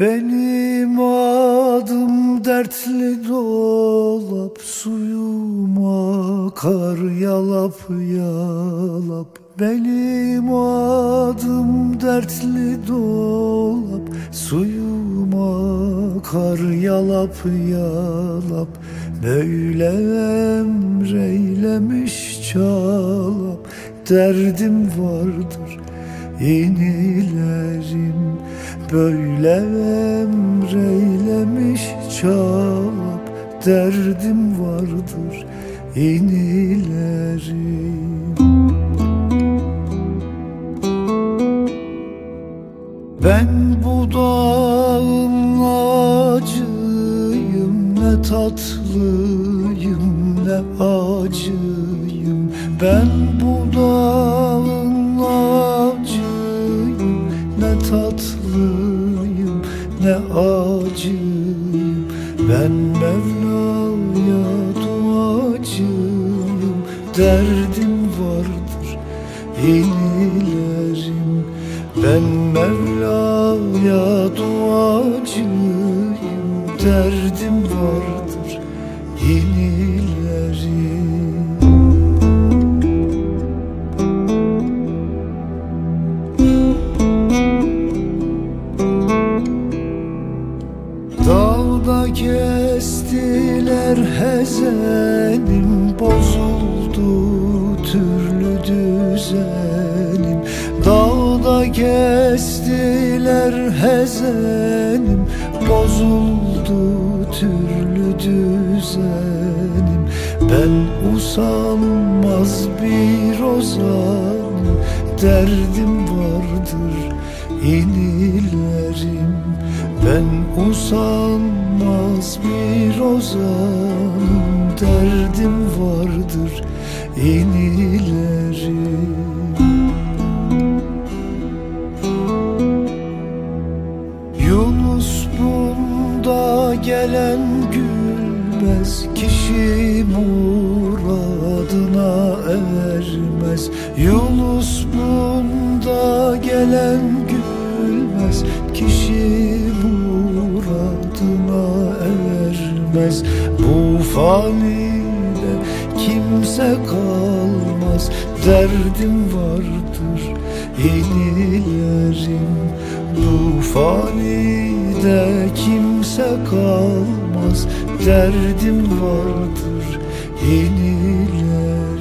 Benim adım dertli dolap Suyum akar yalap yalap. Benim adım dertli dolap Suyum akar yalap yalap. Böyle emreylemiş çalap Derdim vardır inilerim Böyle emreylemiş çalap Derdim vardır inilerim Ben bu dağın acıyım Ne tatlıyım ne acıyım. Ben bu dağın tatlıyım ne acıyım. Ben Mevla'ya duacıyım. Derdim vardır inilerim Ben Mevla'ya duacıyım. Derdim vardır inilerim Dağda kestiler hezenim Bozuldu türlü düzenim. Dağda kestiler hezenim Bozuldu türlü düzenim. Ben usanmaz bir ozanım Derdim vardır inilerim Ben usanmaz bir ozanım Derdim vardır inilerim Yunus bunda gelen gülmez Kişi muradına ermez. Yunus bunda gelen gülmez Kişi ermez Bu fanide kimse kalmaz. Derdim vardır inilerim Bu fanide kimse kalmaz. Derdim vardır inilerim